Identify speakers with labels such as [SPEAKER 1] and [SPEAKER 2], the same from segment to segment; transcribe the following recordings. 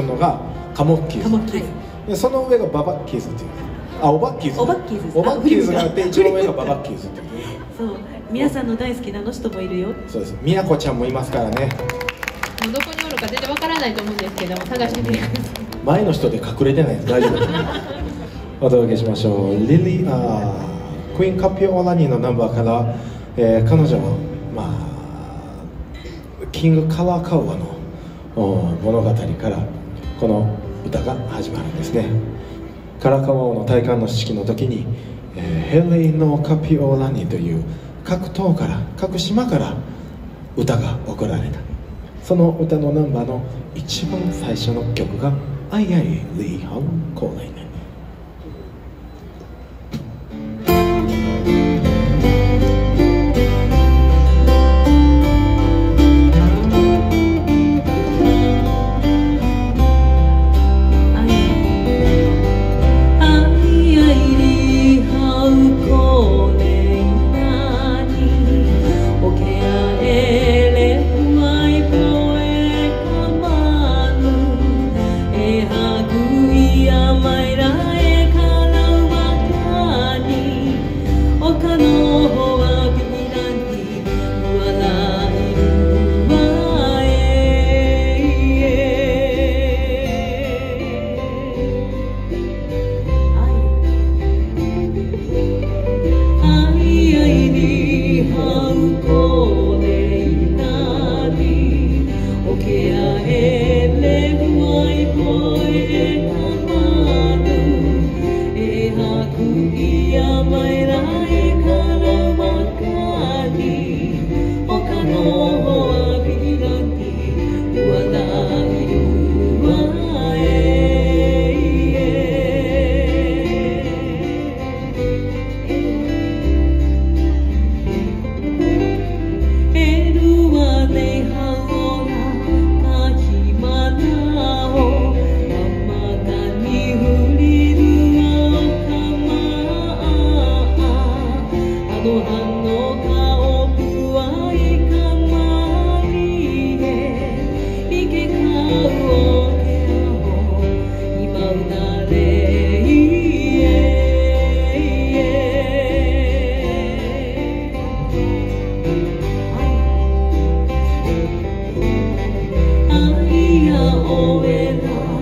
[SPEAKER 1] のがカモッキーズ。
[SPEAKER 2] カモッキーズ。
[SPEAKER 1] でその上がババッキーズっていう。あオバッキーズ？
[SPEAKER 2] オバッキーズ。です
[SPEAKER 1] オバッキーズが。あって一番上がババッキーズっていう。
[SPEAKER 2] そう。皆さんの大好きなあの人もいるよ。
[SPEAKER 1] そうです。みやこちゃんもいますからね。
[SPEAKER 3] もうどこにおるか全然わからないと思うんですけども探してみてください。
[SPEAKER 1] 前の人で隠れてない。と大丈夫。お届けしましょう。リリーあークイーンカピオオラニーのナンバーから、えー彼女のまあキングカラーカウアのお物語からこの歌が始まるんですね。カラカワ王の戴冠の式の時に、えーヘレイのカピオラニという各島から各島から歌が送られた。その歌のナンバーの一番最初の曲が「アイアイリーハンコーレイネ」路。Maria, oh,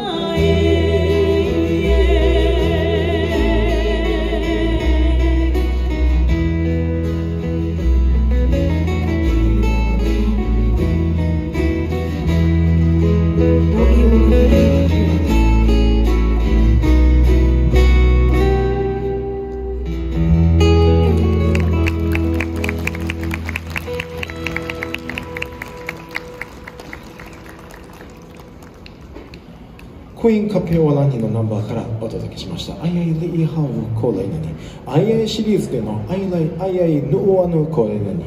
[SPEAKER 1] コインカペオラニのナンバーからお届けしました「アイアイリーハウコーレイナニ」「アイアイシリーズでの「アイライアイアイヌオアヌコーレイナニ」